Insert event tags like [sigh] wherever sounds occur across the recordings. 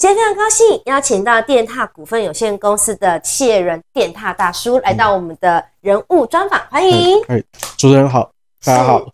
今天非常高兴邀请到电踏股份有限公司的企业人电踏大叔来到我们的人物专访，欢迎。哎，主持人好，大家好。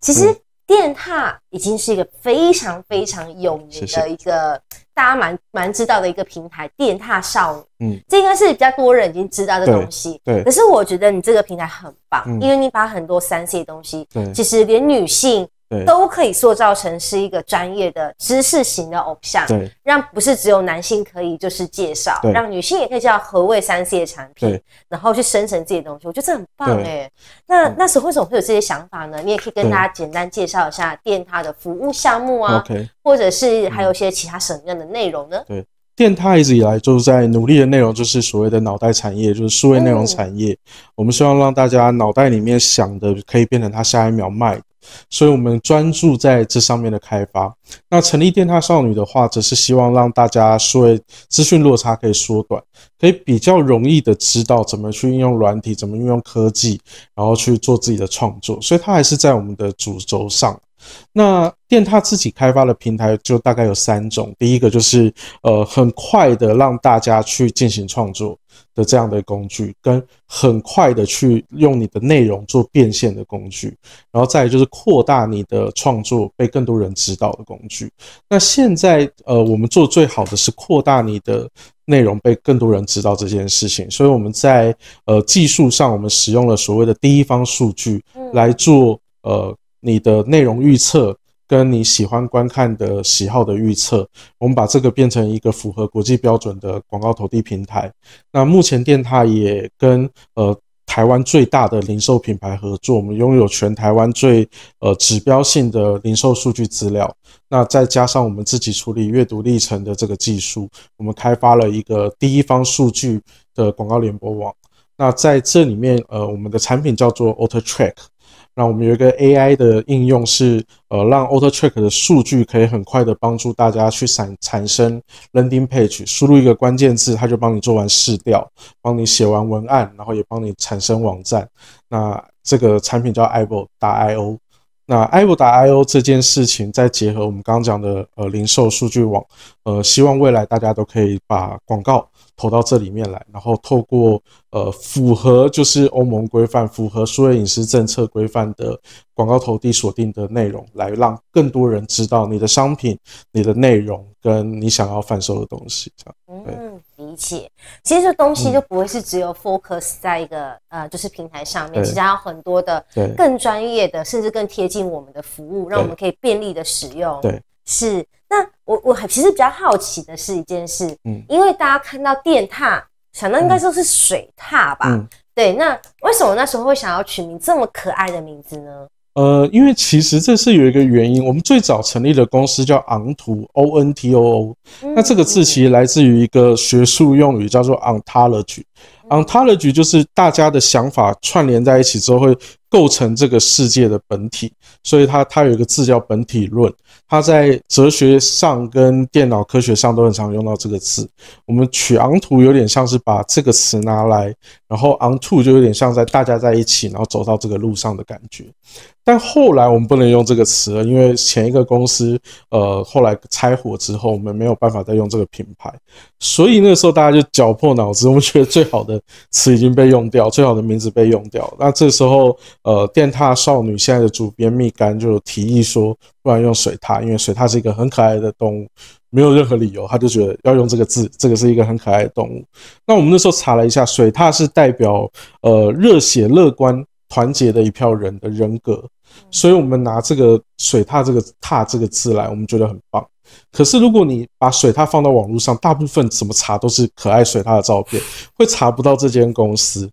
其实电踏已经是一个非常非常有名的一个大家蛮蛮知道的一个平台，电踏少女。嗯，这应该是比较多人已经知道的东西。对。可是我觉得你这个平台很棒，因为你把很多三 C 东西，其实连女性。都可以塑造成是一个专业的知识型的偶像，对，让不是只有男性可以就是介绍，让女性也可以知道何谓三 C 的产品，然后去生成这些东西，我觉得这很棒哎。那那时候为什么会有这些想法呢？你也可以跟大家简单介绍一下电它的服务项目啊或者是还有一些其他什么样的内容呢？对，电它一直以来就是在努力的内容，就是所谓的脑袋产业，就是数位内容产业。我们希望让大家脑袋里面想的可以变成他下一秒卖。所以，我们专注在这上面的开发。那成立电塔少女的话，则是希望让大家说资讯落差可以缩短，可以比较容易的知道怎么去运用软体，怎么运用科技，然后去做自己的创作。所以，它还是在我们的主轴上。那电塔自己开发的平台就大概有三种，第一个就是呃，很快的让大家去进行创作。的这样的工具，跟很快的去用你的内容做变现的工具，然后再就是扩大你的创作被更多人知道的工具。那现在呃，我们做最好的是扩大你的内容被更多人知道这件事情。所以我们在呃技术上，我们使用了所谓的第一方数据来做呃你的内容预测。跟你喜欢观看的喜好的预测，我们把这个变成一个符合国际标准的广告投递平台。那目前电塔也跟呃台湾最大的零售品牌合作，我们拥有全台湾最呃指标性的零售数据资料。那再加上我们自己处理阅读历程的这个技术，我们开发了一个第一方数据的广告联播网。那在这里面，呃，我们的产品叫做 Auto Track。那我们有一个 AI 的应用，是呃让 Auto Track 的数据可以很快的帮助大家去产产生 Landing Page，输入一个关键字，它就帮你做完试调，帮你写完文案，然后也帮你产生网站。那这个产品叫 i v o 打 IO。那 i v o 打 IO 这件事情，再结合我们刚刚讲的呃零售数据网，呃，希望未来大家都可以把广告。投到这里面来，然后透过呃符合就是欧盟规范、符合数位隐私政策规范的广告投递锁定的内容，来让更多人知道你的商品、你的内容跟你想要贩售的东西。这样，嗯，理解。其实这东西就不会是只有 focus 在一个呃就是平台上面，其实还有很多的更专业的，甚至更贴近我们的服务，让我们可以便利的使用。对。是，那我我其实比较好奇的是一件事，嗯，因为大家看到电踏，想到应该说是水獭吧，嗯，对，那为什么那时候会想要取名这么可爱的名字呢？呃，因为其实这是有一个原因，我们最早成立的公司叫昂图 O N T O O，那这个字其实来自于一个学术用语，叫做 ontology，ontology 就是大家的想法串联在一起之后会构成这个世界的本体，所以它它有一个字叫本体论。它在哲学上跟电脑科学上都很常用到这个字。我们取昂图有点像是把这个词拿来，然后昂图就有点像在大家在一起，然后走到这个路上的感觉。但后来我们不能用这个词了，因为前一个公司呃后来拆伙之后，我们没有办法再用这个品牌。所以那个时候大家就绞破脑子，我们觉得最好的词已经被用掉，最好的名字被用掉。那这时候呃电踏少女现在的主编蜜柑就提议说。不然用水獭，因为水獭是一个很可爱的动物，没有任何理由，他就觉得要用这个字，这个是一个很可爱的动物。那我们那时候查了一下，水獭是代表呃热血、乐观、团结的一票人的人格，所以我们拿这个水獭这个“踏”这个字来，我们觉得很棒。可是如果你把水獭放到网络上，大部分怎么查都是可爱水獭的照片，[laughs] 会查不到这间公司。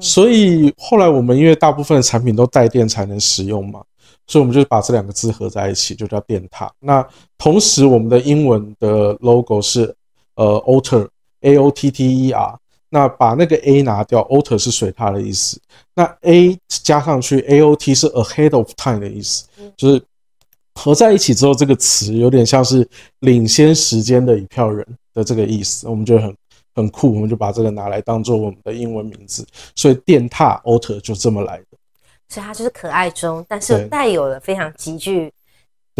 所以后来我们因为大部分的产品都带电才能使用嘛。所以我们就把这两个字合在一起，就叫电踏。那同时，我们的英文的 logo 是呃 otter，a o t t e r。那把那个 a 拿掉，alter 是水獭的意思。那 a 加上去，a o t 是 ahead of time 的意思，就是合在一起之后，这个词有点像是领先时间的一票人的这个意思。我们觉得很很酷，我们就把这个拿来当做我们的英文名字。所以电踏 alter 就这么来的。所以它就是可爱中，但是带有了非常极具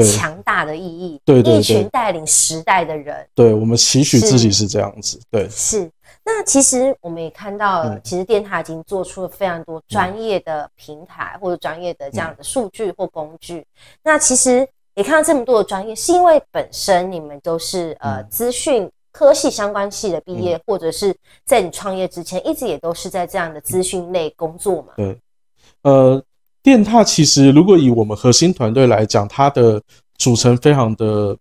强大的意义，对对对，一群带领时代的人，对我们期许自己是。这样子，对，是。那其实我们也看到，其实电塔已经做出了非常多专业的平台或者专业的这样的数据或工具。那其实也看到这么多的专业，是因为本身你们都是呃资讯科系相关系的毕业，或者是在你创业之前一直也都是在这样的资讯类工作嘛？对，呃，电塔其实如果以我们核心团队来讲，它的组成非常的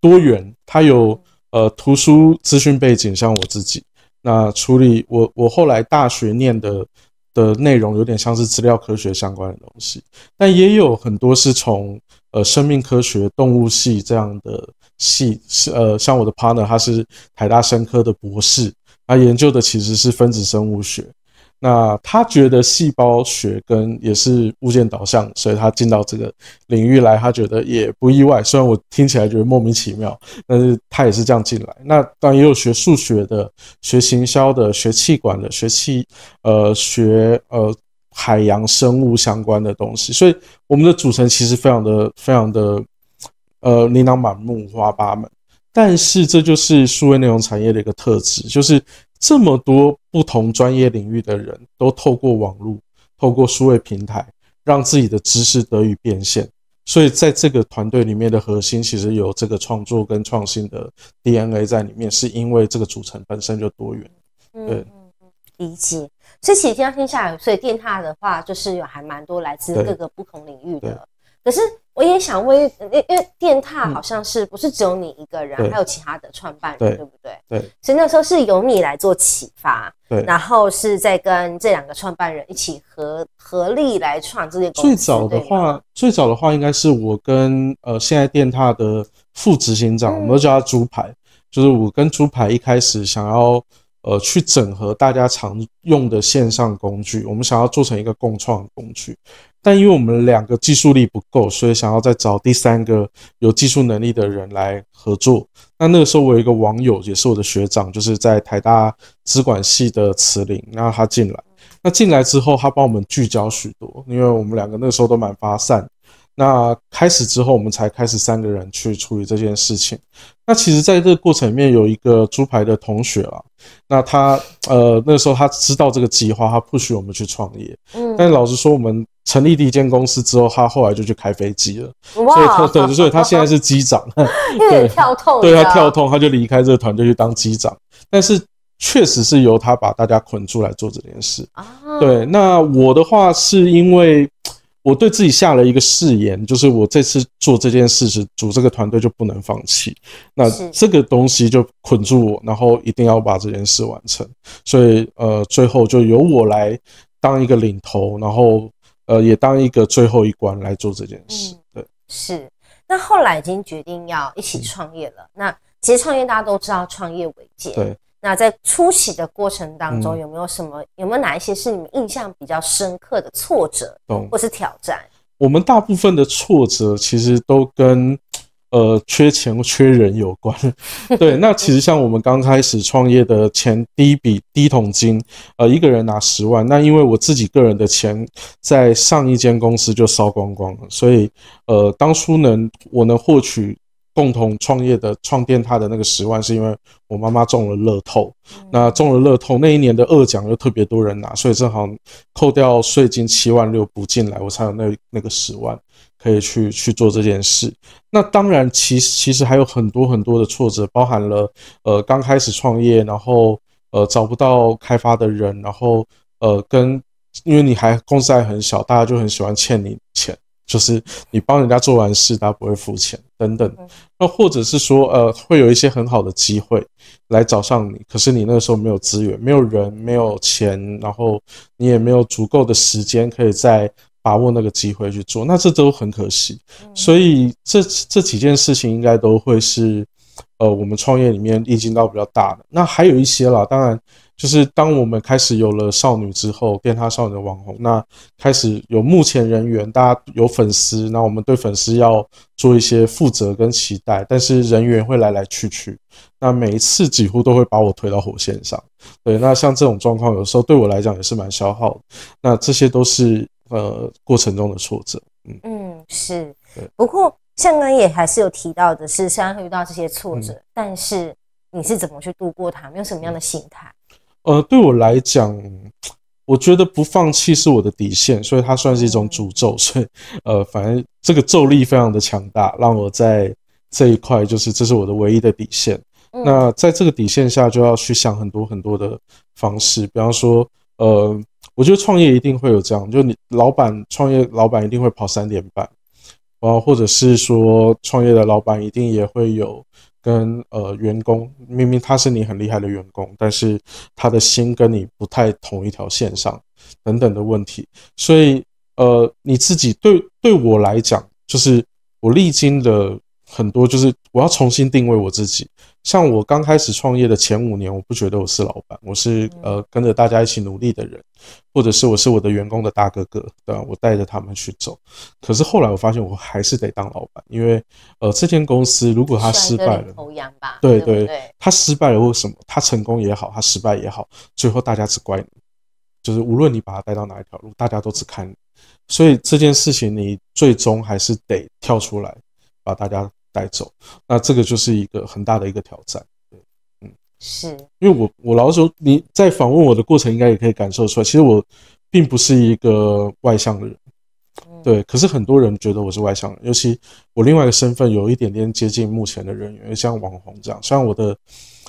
多元，它有呃图书资讯背景，像我自己。那处理我我后来大学念的的内容有点像是资料科学相关的东西，但也有很多是从呃生命科学、动物系这样的系，呃像我的 partner 他是台大生科的博士，他研究的其实是分子生物学。那他觉得细胞学跟也是物件导向，所以他进到这个领域来，他觉得也不意外。虽然我听起来觉得莫名其妙，但是他也是这样进来。那当然也有学数学的、学行销的、学气管的、学气呃学呃海洋生物相关的东西。所以我们的组成其实非常的非常的呃琳琅满目、五花八门。但是这就是数位内容产业的一个特质，就是。这么多不同专业领域的人都透过网络、透过数位平台，让自己的知识得以变现。所以在这个团队里面的核心，其实有这个创作跟创新的 DNA 在里面，是因为这个组成本身就多元。对，理解。所以其实这样听下来，所以电塔的话，就是有还蛮多来自各个不同领域的。可是我也想问，因为因为电塔好像是不是只有你一个人，还有其他的创办人，对不对？对。所以那时候是由你来做启发，对。然后是在跟这两个创办人一起合合力来创这些公司。最早的话，最早的话应该是我跟呃现在电塔的副执行长，我们都叫他猪排，就是我跟猪排一开始想要呃去整合大家常用的线上工具，我们想要做成一个共创工具。但因为我们两个技术力不够，所以想要再找第三个有技术能力的人来合作。那那个时候，我有一个网友，也是我的学长，就是在台大资管系的慈林，然后他进来。那进来之后，他帮我们聚焦许多，因为我们两个那个时候都蛮发散。那开始之后，我们才开始三个人去处理这件事情。那其实，在这个过程里面，有一个猪排的同学啊，那他呃那个时候他知道这个计划，他不许我们去创业。嗯，但老实说，我们成立第一间公司之后，他后来就去开飞机了。所以他，对，所以他现在是机长。[laughs] 对，跳痛。对他跳痛，他就离开这个团队去当机长。但是确实是由他把大家捆住来做这件事。啊，对。那我的话是因为。我对自己下了一个誓言，就是我这次做这件事是组这个团队就不能放弃。那这个东西就捆住我，然后一定要把这件事完成。所以呃，最后就由我来当一个领头，然后呃，也当一个最后一关来做这件事。对，是。那后来已经决定要一起创业了。那其实创业大家都知道，创业维艰。对。那在初期的过程当中，有没有什么有没有哪一些是你们印象比较深刻的挫折，或是挑战？我们大部分的挫折其实都跟呃缺钱、缺人有关。[laughs] 对，那其实像我们刚开始创业的前第一笔第一桶金，呃，一个人拿十万，那因为我自己个人的钱在上一间公司就烧光光了，所以呃，当初能我能获取。共同创业的创店，他的那个十万是因为我妈妈中了乐透，那中了乐透那一年的二奖又特别多人拿，所以正好扣掉税金七万六补进来，我才有那那个十万可以去去做这件事。那当然，其实其实还有很多很多的挫折，包含了呃刚开始创业，然后呃找不到开发的人，然后呃跟因为你还公司还很小，大家就很喜欢欠你钱。就是你帮人家做完事，他不会付钱等等。那或者是说，呃，会有一些很好的机会来找上你，可是你那个时候没有资源、没有人、没有钱，然后你也没有足够的时间，可以再把握那个机会去做，那这都很可惜。所以这这几件事情应该都会是，呃，我们创业里面历经到比较大的。那还有一些啦，当然。就是当我们开始有了少女之后，变她少女的网红，那开始有目前人员，大家有粉丝，那我们对粉丝要做一些负责跟期待，但是人员会来来去去，那每一次几乎都会把我推到火线上。对，那像这种状况，有时候对我来讲也是蛮消耗的。那这些都是呃过程中的挫折。嗯嗯，是。不过像刚刚也还是有提到的是，虽然会遇到这些挫折，但是你是怎么去度过它？有什么样的心态？呃，对我来讲，我觉得不放弃是我的底线，所以它算是一种诅咒。所以，呃，反正这个咒力非常的强大，让我在这一块就是这是我的唯一的底线。那在这个底线下，就要去想很多很多的方式，比方说，呃，我觉得创业一定会有这样，就你老板创业，老板一定会跑三点半，啊，或者是说创业的老板一定也会有。跟呃员工，明明他是你很厉害的员工，但是他的心跟你不太同一条线上，等等的问题。所以呃，你自己对对我来讲，就是我历经的很多，就是我要重新定位我自己。像我刚开始创业的前五年，我不觉得我是老板，我是呃跟着大家一起努力的人，或者是我是我的员工的大哥哥，对吧？我带着他们去走。可是后来我发现，我还是得当老板，因为呃这间公司如果他失败了，对对，他失败了为什么？他成功也好，他失败也好，最后大家只怪你，就是无论你把他带到哪一条路，大家都只看你。所以这件事情你最终还是得跳出来，把大家。带走，那这个就是一个很大的一个挑战。对，嗯，是因为我我老实说，你在访问我的过程，应该也可以感受出来，其实我并不是一个外向的人。对，可是很多人觉得我是外向，尤其我另外一个身份有一点点接近目前的人员，像网红这样。虽然我的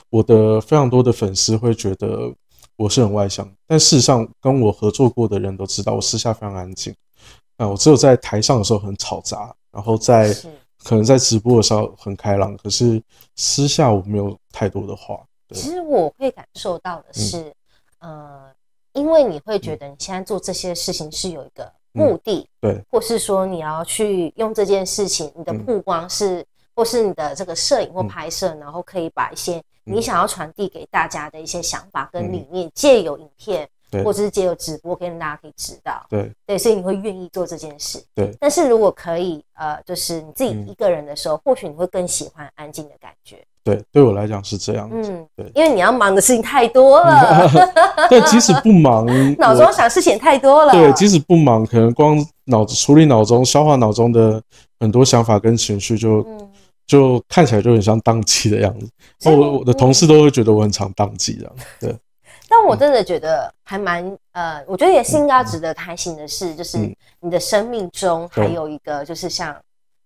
我的非常多的粉丝会觉得我是很外向，但事实上跟我合作过的人都知道，我私下非常安静。啊，我只有在台上的时候很吵杂，然后在。可能在直播的时候很开朗，可是私下我没有太多的话。其实我会感受到的是，呃，因为你会觉得你现在做这些事情是有一个目的，对，或是说你要去用这件事情，你的曝光是，或是你的这个摄影或拍摄，然后可以把一些你想要传递给大家的一些想法跟理念，借由影片。或者是借由直播，可以让大家可以知道。对对，所以你会愿意做这件事。对。但是如果可以，呃，就是你自己一个人的时候，或许你会更喜欢安静的感觉。对，对我来讲是这样。嗯，对，因为你要忙的事情太多了。[laughs] [laughs] 但，即使不忙，脑中想事情太多了。对，即使不忙，可能光脑子处理脑中、消化脑中的很多想法跟情绪，就就看起来就很像宕机的样子。我我的同事都会觉得我很常宕机这样。对。但我真的觉得还蛮呃，我觉得也是应该值得开心的事，就是你的生命中还有一个就是像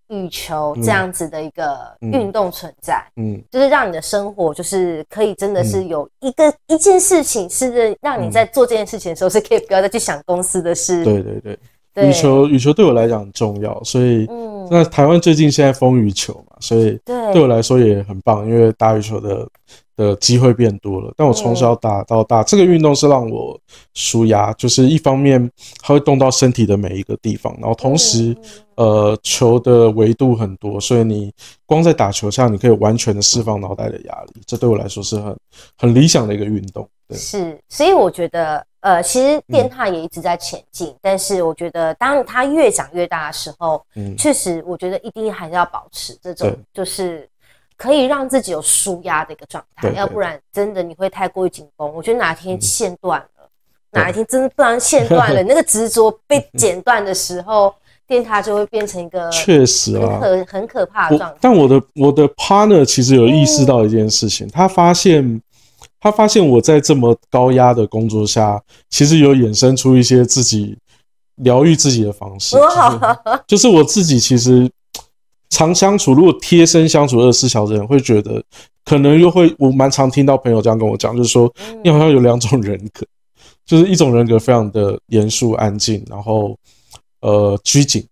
羽球这样子的一个运动存在，嗯，就是让你的生活就是可以真的是有一个一件事情是让你在做这件事情的时候是可以不要再去想公司的事。对对对，羽球羽球对我来讲很重要，所以那台湾最近现在风雨球嘛，所以对我来说也很棒，因为打羽球的。的机会变多了，但我从小打到大，这个运动是让我舒压，就是一方面它会动到身体的每一个地方，然后同时，呃，球的维度很多，所以你光在打球下，你可以完全的释放脑袋的压力，这对我来说是很很理想的一个运动。对，是，所以我觉得，呃，其实电踏也一直在前进，但是我觉得当它越长越大的时候，嗯，确实，我觉得一定还是要保持这种，就是。可以让自己有舒压的一个状态，要不然真的你会太过于紧绷。我觉得哪天线断了，哪一天真的不然线断了，[laughs] 那个执着被剪断的时候，电塔就会变成一个确实啊，很很可怕的状态。但我的我的 partner 其实有意识到一件事情，他发现他发现我在这么高压的工作下，其实有衍生出一些自己疗愈自己的方式，就是我自己其实。常相处，如果贴身相处二十四小时，人会觉得可能又会，我蛮常听到朋友这样跟我讲，就是说你好像有两种人格，就是一种人格非常的严肃安静，然后呃拘谨，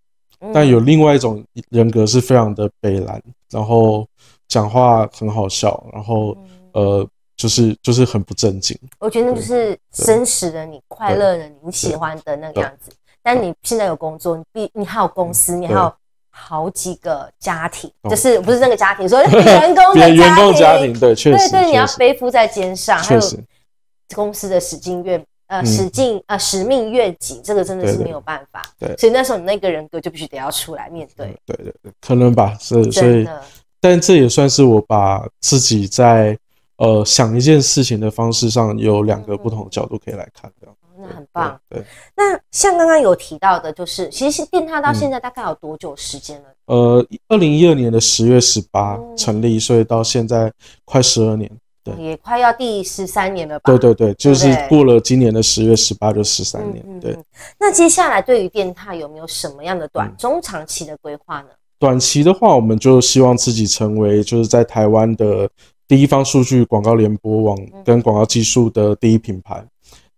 但有另外一种人格是非常的北蓝，然后讲话很好笑，然后呃就是就是很不正经。我觉得那就是真实的你，快乐的你喜欢的那个样子。但你现在有工作，你必你还有公司，你还有。好几个家庭，就是不是那个家庭，说员工的 [laughs] 员工家庭，对，确实，对对，你要背负在肩上，还有公司的使命愿，呃，使劲呃，使命愿景，这个真的是没有办法，对，所以那时候你那个人格就必须得要出来面对，对对对，可能吧，是，所以，但这也算是我把自己在呃想一件事情的方式上有两个不同的角度可以来看，这样。那很棒。对，那像刚刚有提到的，就是其实电塔到现在大概有多久时间了？呃，二零一二年的十月十八成立，所以到现在快十二年，对，也快要第十三年了吧？对对对，就是过了今年的十月十八就十三年。对，那接下来对于电塔有没有什么样的短、中、长期的规划呢？短期的话，我们就希望自己成为就是在台湾的第一方数据广告联播网跟广告技术的第一品牌。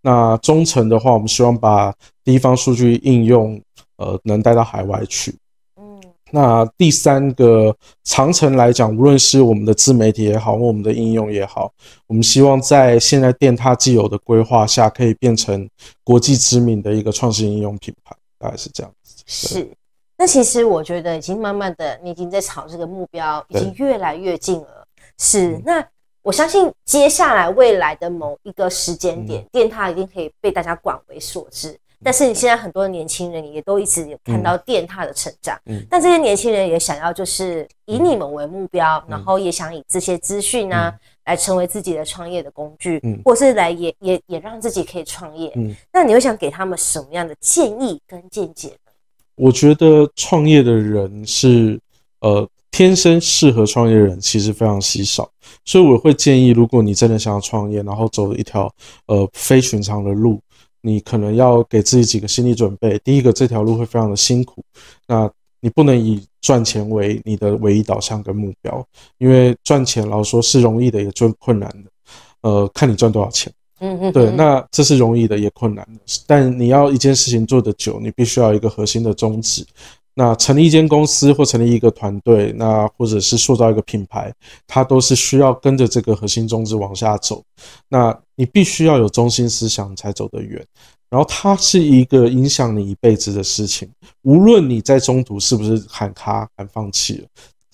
那中层的话，我们希望把第一方数据应用呃能带到海外去。嗯，那第三个长城来讲，无论是我们的自媒体也好，或我们的应用也好，我们希望在现在电塔既有的规划下，可以变成国际知名的一个创新应用品牌，大概是这样子。是。那其实我觉得已经慢慢的，你已经在朝这个目标已经越来越近了。是，那我相信接下来未来的某一个时间点，电塔一定可以被大家广为所知。但是你现在很多的年轻人也都一直有看到电塔的成长，嗯。但这些年轻人也想要就是以你们为目标，然后也想以这些资讯呢来成为自己的创业的工具，嗯。或是来也也也让自己可以创业。嗯。那你会想给他们什么样的建议跟见解呢？我觉得创业的人是，呃，天生适合创业的人其实非常稀少，所以我会建议，如果你真的想要创业，然后走一条呃非寻常的路，你可能要给自己几个心理准备。第一个，这条路会非常的辛苦，那你不能以赚钱为你的唯一导向跟目标，因为赚钱老实说是容易的，也最困难的，呃，看你赚多少钱。嗯嗯，对，那这是容易的，也困难的。但你要一件事情做得久，你必须要一个核心的宗旨。那成立一间公司或成立一个团队，那或者是塑造一个品牌，它都是需要跟着这个核心宗旨往下走。那你必须要有中心思想才走得远。然后它是一个影响你一辈子的事情，无论你在中途是不是喊卡喊放弃了。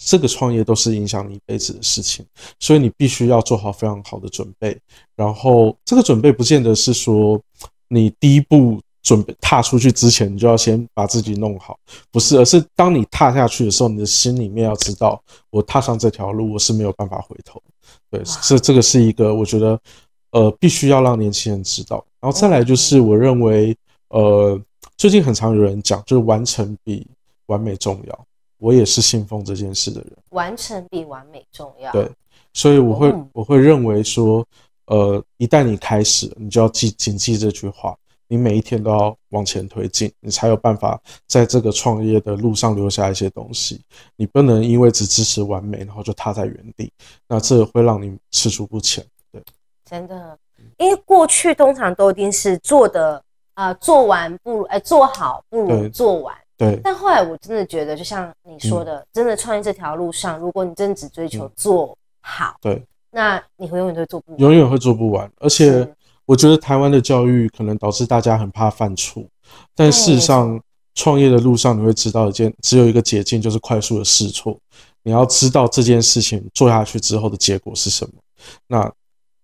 这个创业都是影响你一辈子的事情，所以你必须要做好非常好的准备。然后这个准备不见得是说你第一步准备踏出去之前，你就要先把自己弄好，不是，而是当你踏下去的时候，你的心里面要知道，我踏上这条路，我是没有办法回头。对，这这个是一个我觉得呃必须要让年轻人知道。然后再来就是我认为呃最近很常有人讲，就是完成比完美重要。我也是信奉这件事的人，完成比完美重要。对，所以我会我会认为说，呃，一旦你开始，你就要记谨记这句话，你每一天都要往前推进，你才有办法在这个创业的路上留下一些东西。你不能因为只支持完美，然后就踏在原地，那这会让你踟蹰不前。对，真的，因为过去通常都一定是做的啊，做完不如哎做好不如做完。对，但后来我真的觉得，就像你说的，真的创业这条路上，如果你真的只追求做好，对，那你会永远都做不完，永远会做不完。而且我觉得台湾的教育可能导致大家很怕犯错，但事实上，创业的路上你会知道一件，只有一个捷径，就是快速的试错。你要知道这件事情做下去之后的结果是什么。那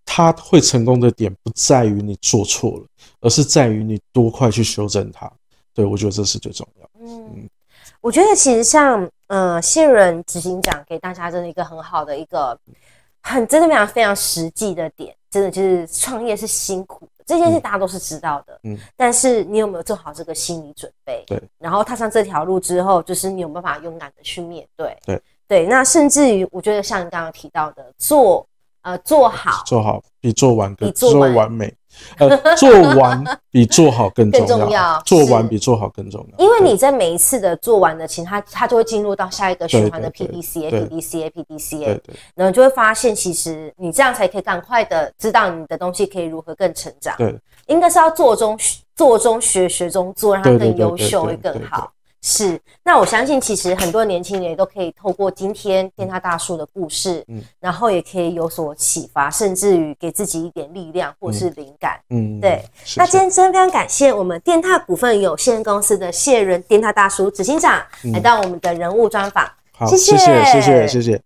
它会成功的点不在于你做错了，而是在于你多快去修正它。对，我觉得这是最重要。嗯，我觉得其实像呃谢仁执行长给大家真的一个很好的一个很真的非常非常实际的点，真的就是创业是辛苦的这件事，大家都是知道的。嗯，但是你有没有做好这个心理准备？对，然后踏上这条路之后，就是你有办法勇敢的去面对。对对，那甚至于我觉得像你刚刚提到的，做呃做好，做好比做完更做完美。呃，[laughs] 做完比做好更重要，做完比做好更重要。因为你在每一次的做完的，其实它它就会进入到下一个循环的 P D C A P D C A P D C A，然后就会发现，其实你这样才可以赶快的知道你的东西可以如何更成长。对，应该是要做中做中学，学中做，让它更优秀会更好。是，那我相信其实很多年轻人也都可以透过今天电塔大叔的故事，嗯，然后也可以有所启发，甚至于给自己一点力量或是灵感，嗯，对。那今天真的非常感谢我们电塔股份有限公司的谢仁电塔大叔执行长来到我们的人物专访，好谢谢，谢谢，谢谢。